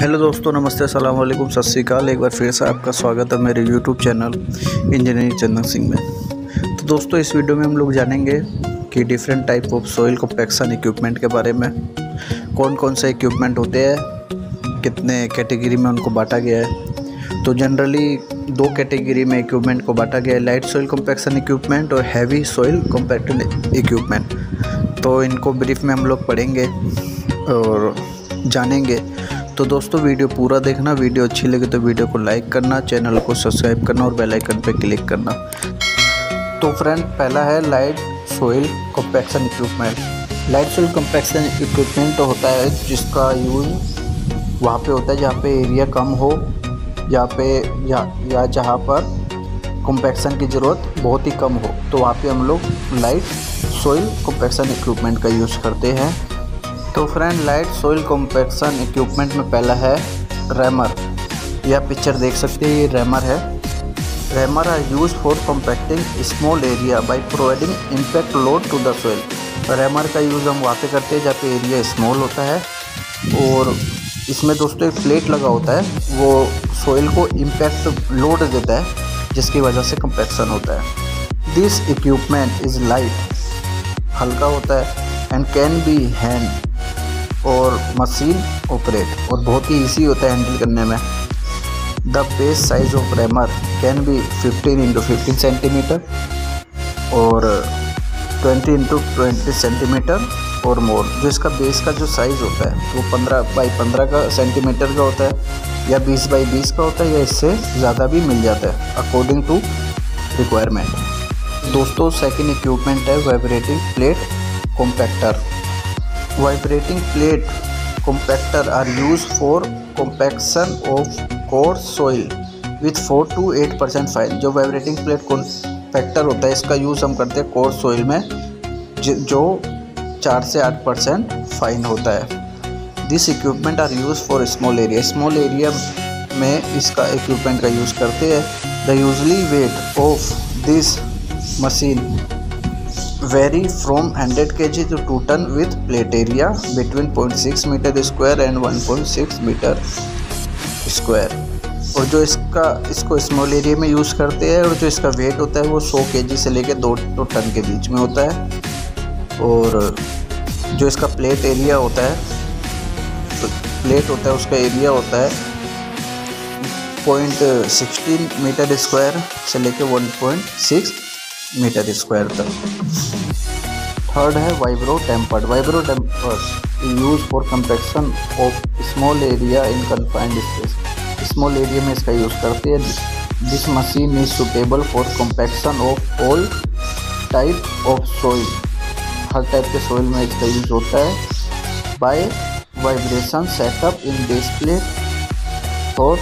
Hello दोस्तों, नमस्ते, अस्सलाम वालेकुम सत श्रीकाल एक बार फिर से आपका स्वागत है मेरे YouTube channel, engineering Chandan Singh में। तो दोस्तों, इस वीडियो में हम लोग जानेंगे कि different type of soil compaction equipment के बारे में। कौन कौन से इक्विपमेंट होते हैं, कितने कैटेगरी में उनको बांटा गया है। तो जनरली दो कैटेगरी में इक्विपमेंट को बांटा गया है लाइट सॉइल कम्पेक्शन इक्विपमेंट और हैवी सॉइल कम्पैक्शन इक्विपमेंट तो इनको ब्रीफ में हम लोग पढ़ेंगे और जानेंगे तो दोस्तों वीडियो पूरा देखना। वीडियो अच्छी लगे तो वीडियो को लाइक करना चैनल को सब्सक्राइब करना और बेल आइकन पर क्लिक करना। तो फ्रेंड पहला है light soil compaction equipment light soil compaction equipment तो होता है जिसका यूज़ वहाँ पे होता है जहाँ पे एरिया कम हो या पे या, या जहाँ पर कम्पैक्शन की ज़रूरत बहुत ही कम हो। तो वहाँ पे हम लोग लाइट सोइल कम्पैक्शन इक्विपमेंट का यूज़ करते हैं। तो friend light soil compaction equipment में पहला है रैमर यह पिक्चर देख सकते हैं, ये रैमर है। Rammer are use for compacting small area by providing impact load to the soil rammer का यूज़ हम वहाँ पे करते हैं, जहाँ पे एरिया स्मॉल होता है। और इसमें दोस्तों एक प्लेट लगा होता है, वो सोइल को इम्पैक्ट लोड देता है, जिसकी वजह से कंपेक्शन होता है। दिस इक्विपमेंट इज़ लाइट हल्का होता है एंड कैन बी हैंड और मशीन ऑपरेट और बहुत ही ईजी होता है हैंडल करने में। The base size of rammer can be 15 into fifteen centimetre और 20 इंटू ट्वेंटी सेंटीमीटर और मोर जो इसका बेस का जो साइज़ होता है, वो 15 बाई 15 का सेंटीमीटर का होता है या 20 बाई 20 का होता है या इससे ज़्यादा भी मिल जाता है अकॉर्डिंग टू रिक्वायरमेंट दोस्तों सेकेंड इक्विपमेंट है vibrating plate compactor Vibrating plate compactor are used for compaction of coarse soil with 4 to 8 percent fine जो वाइब्रेटिंग प्लेट कॉम्पैक्टर होता है, इसका यूज़ हम करते हैं कोर सोइल में, जो चार से आठ परसेंट फाइन होता है। This equipment are use for small area small area में इसका इक्विपमेंट का यूज़ करते हैं। The usually weight of this machine vary from 100 kg to 2 ton with plate area between 0.6 meter square and 1.6 meter square. और जो इसका, इसको small area में यूज़ करते हैं और जो इसका वेट होता है वो 100 के से लेकर दो दो टन के बीच में होता है। और जो इसका प्लेट एरिया होता है तो प्लेट होता है, उसका एरिया होता है पॉइंट सिक्सटीन मीटर स्क्वायर से लेकर one point six metre square तक। थर्ड है vibro tampered vibro tampers use for compaction of small area in confined space small area में इसका यूज़ करते हैं। This machine is suitable for compaction of all type of soil her type के soil में इसका use होता है। By vibration setup in display और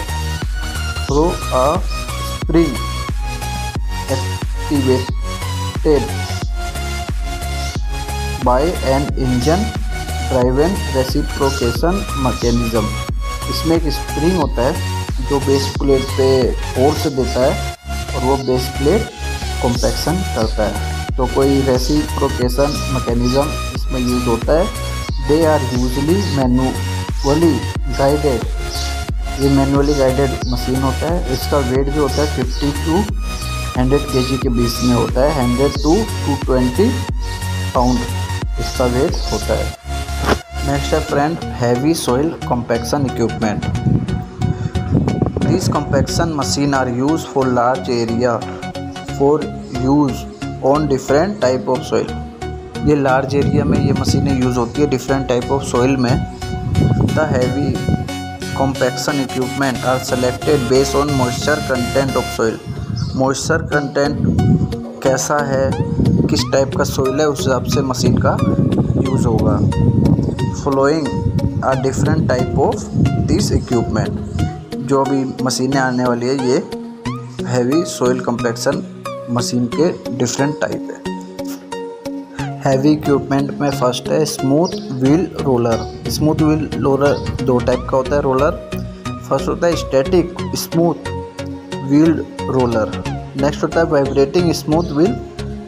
through a spring activated by an engine driven reciprocation mechanism. इसमें एक स्प्रिंग होता है, जो बेस प्लेट पे फोर्स देता है और वो बेस प्लेट कॉम्पैक्शन करता है। तो कोई रेसिप्रोकेशन मैकेनिज्म इसमें यूज़ होता है they are usually manually guided ये मैनुअली गाइडेड मशीन होता है, इसका वेट जो होता है 50 टू 100 के के बीच में होता है 100 टू 220 पाउंड इसका वेट होता है। नेक्स्ट है friend heavy soil compaction equipment this compaction machine are use for large area for use on different type of soil ये लार्ज एरिया में ये मशीनें यूज़ होती है डिफरेंट टाइप ऑफ़ सोइल में। The heavy compaction equipment are selected based on moisture content of soil moisture content कैसा है, किस टाइप का सोइल है, उस हिसाब से मशीन का यूज़ होगा। Following a different type of this equipment जो अभी मशीनें आने वाली है, ये हैवी सोइल कम्प्लेक्शन मशीन के डिफरेंट टाइप है। हैवी इक्विपमेंट में फ़र्स्ट है smooth wheel roller smooth wheel roller दो टाइप का होता है रोलर फ़र्स्ट होता है static smooth wheel roller next होता है वाइब्रेटिंग स्मूथ व्हील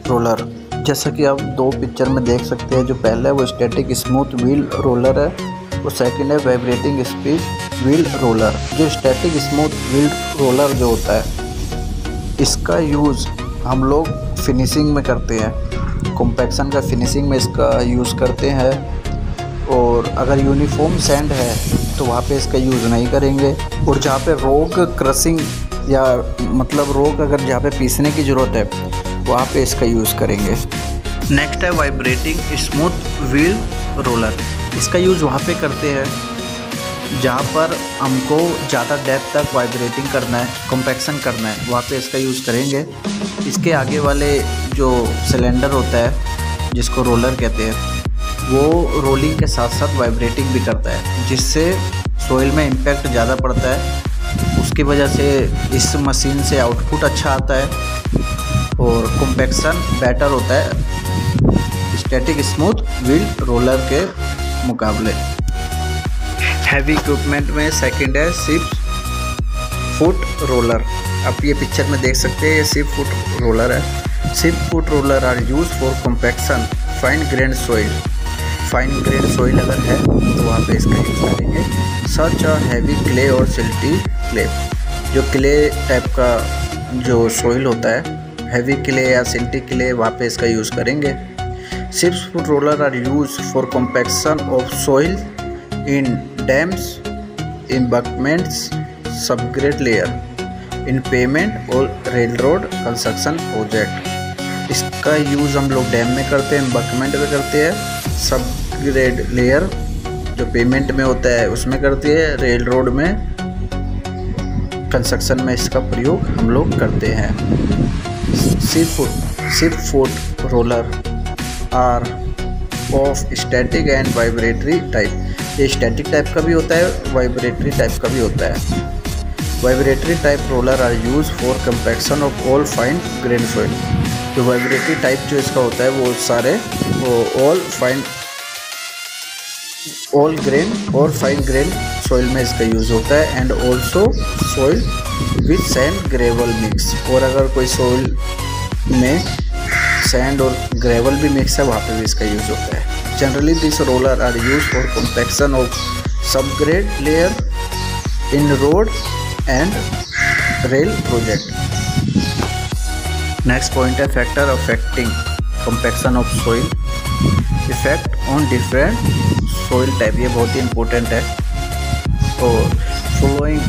रोलर जैसा कि आप दो पिक्चर में देख सकते हैं, जो पहला है, वो स्टैटिक स्मूथ व्हील रोलर है। और सेकंड है वाइब्रेटिंग स्पीड व्हील रोलर जो स्टैटिक स्मूथ व्हील रोलर जो होता है, इसका यूज़ हम लोग फिनिशिंग में करते हैं। कॉम्पैक्शन का फिनिशिंग में इसका यूज़ करते हैं। और अगर यूनिफॉर्म सैंड है तो वहाँ पे इसका यूज़ नहीं करेंगे। और जहाँ पे रोग क्रसिंग या मतलब रोग अगर जहाँ पे पीसने की ज़रूरत है वहाँ पे इसका यूज़ करेंगे। नेक्स्ट है वाइब्रेटिंग स्मूथ व्हील रोलर इसका यूज़ वहाँ पे करते हैं, जहाँ पर हमको ज़्यादा डेप्थ तक वाइब्रेटिंग करना है कॉम्पैक्शन करना है, वहाँ पे इसका यूज़ करेंगे। इसके आगे वाले जो सिलेंडर होता है, जिसको रोलर कहते हैं, वो रोलिंग के साथ साथ वाइब्रेटिंग भी करता है, जिससे सोइल में इम्पैक्ट ज़्यादा पड़ता है। उसकी वजह से इस मशीन से आउटपुट अच्छा आता है और कॉम्पैक्शन बेटर होता है। स्टैटिक स्मूथ व्हील रोलर के मुकाबले। हैवी इक्विपमेंट में सेकंड है सिप फुट रोलर आप ये पिक्चर में देख सकते हैं, ये सिप फुट रोलर है। Sheep foot roller are use for compaction fine grain soil fine grade soil अगर है तो वहाँ पे इसका यूज़ करेंगे। सच अ हैवी क्ले और सिल्टी क्ले जो क्ले टाइप का जो सोइल होता है हैवी क्ले या सिल्टी क्ले वहाँ पे इसका यूज़ करेंगे। Sheeps foot roller are use for compaction of soil in dams in embankments subgrade layer in pavement और रेल रोड कंस्ट्रक्शन प्रोजेक्ट इसका यूज़ हम लोग डैम में करते हैं बकमेंट में करते हैं। सब ग्रेड लेयर जो पेमेंट में होता है, उसमें करती है। रेल रोड में कंस्ट्रक्शन में इसका प्रयोग हम लोग करते हैं। सिर्फ़ सिर्फ़ foot roller are of static and vibratory type ये स्टैटिक टाइप का भी होता है वाइब्रेटरी टाइप का भी होता है। Vibratory type roller are use for compaction of all fine grain soil जो वाइब्रेटरी टाइप जो इसका होता है, वो सारे, वो ऑल फाइन ऑल ग्रेन और फाइन ग्रेन सॉइल में इसका यूज़ होता है and also soil with sand gravel mix और अगर कोई सॉइल में सैंड और ग्रेवल भी मिक्स है, वहाँ पे भी इसका यूज़ होता है. Generally this roller are use for compaction of subgrade layer in road and rail project next point है factor affecting compaction of soil effect on different soil type ये बहुत ही इंपॉर्टेंट है। और following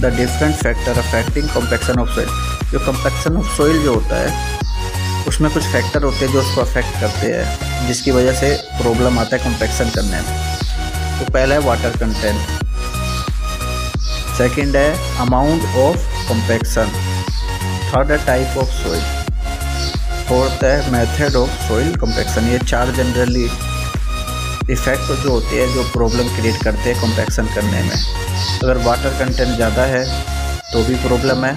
the different factor affecting compaction of soil जो compaction of soil जो होता है, उसमें कुछ फैक्टर होते हैं जो उसको अफेक्ट करते हैं, जिसकी वजह से प्रॉब्लम आता है कॉम्पेक्शन करने में। तो पहला है वाटर कंटेंट सेकेंड है अमाउंट ऑफ़ कॉम्पेक्शन थर्ड है टाइप ऑफ़ सोइल फोर्थ है मेथड ऑफ़ सोइल कॉम्पेक्शन ये चार जनरली इफ़ेक्ट जो होते हैं, जो प्रॉब्लम क्रिएट करते हैं कॉम्पेक्शन करने में। अगर वाटर कंटेंट ज़्यादा है तो भी प्रॉब्लम है।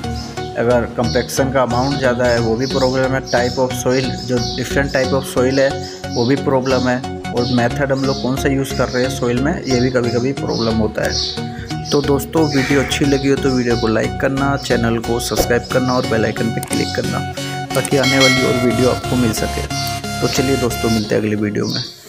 अगर कम्पेक्शन का अमाउंट ज़्यादा है, वो भी प्रॉब्लम है। टाइप ऑफ़ सोइल जो डिफरेंट टाइप ऑफ़ सोइल है, वो भी प्रॉब्लम है। और मेथड हम लोग कौन सा यूज़ कर रहे हैं सोइल में, ये भी कभी कभी प्रॉब्लम होता है। तो दोस्तों, वीडियो अच्छी लगी हो तो वीडियो को लाइक करना चैनल को सब्सक्राइब करना और बेल आइकन पर क्लिक करना। ताकि आने वाली और वीडियो आपको मिल सके। तो चलिए दोस्तों, मिलते हैं अगले वीडियो में।